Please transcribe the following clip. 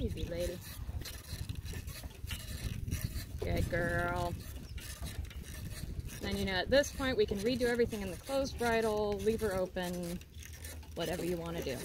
Easy, lady. Good girl. Then, you know, at this point, we can redo everything in the closed bridle, leave her open, whatever you want to do.